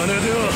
金では